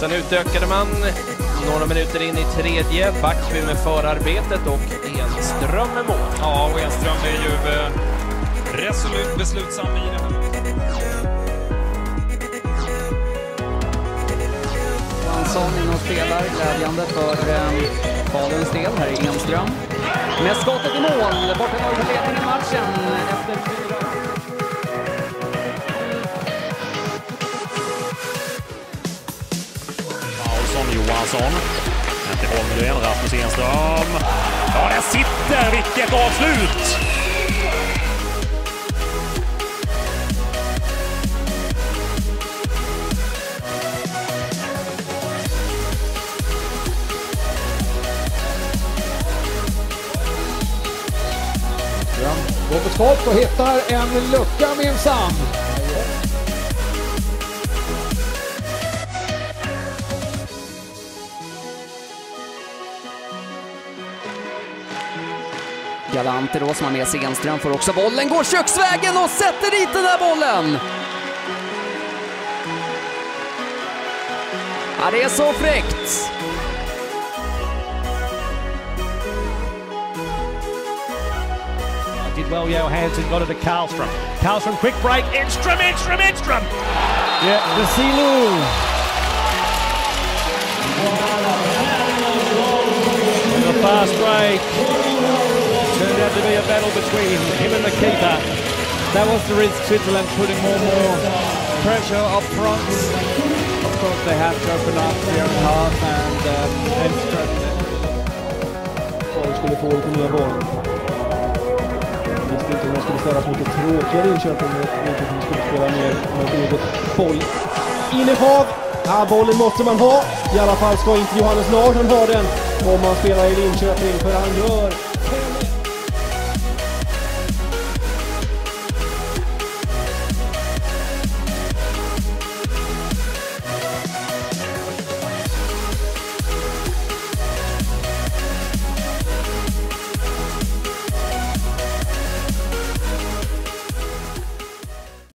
Sen utökade man några minuter in i tredje. Backby med förarbetet och Enström med mål. Ja, och Enström är ju eh, resolut beslutsam i det här. Johansson in och spelar, glädjande för eh, Faluns del. Här är Enström. Med skottet i mål, Bortenborg tar ledningen i matchen efter fyra. Paulsson, Johansson. Inte Holmgren, Rasmus Enström. Ja, den sitter! Vilket avslut! Går på skott och hittar en lucka minsann. Galante då som har med sig Enström får också bollen, går köksvägen och sätter dit den där bollen! Ja, det är så fräckt! Did well, Johansson got it to Karlstrom. Karlstrom, quick break. Enstrom, Enstrom, Enstrom! Yeah, the Silu. The fast break. Turned out to be a battle between him and the keeper. That was the risk, Switzerland putting more and more pressure up front. Of course, they have to open up the own half and um, Enström. Kvar skulle få lite mer boll. Visste inte om mot ett tråkigare Linköping. Inte om skulle spela mer med eget boll. Innehav! Ja, bollen måste man ha. I alla fall ska inte Johannes Larsson ha den om man spelar i Linköping, för han gör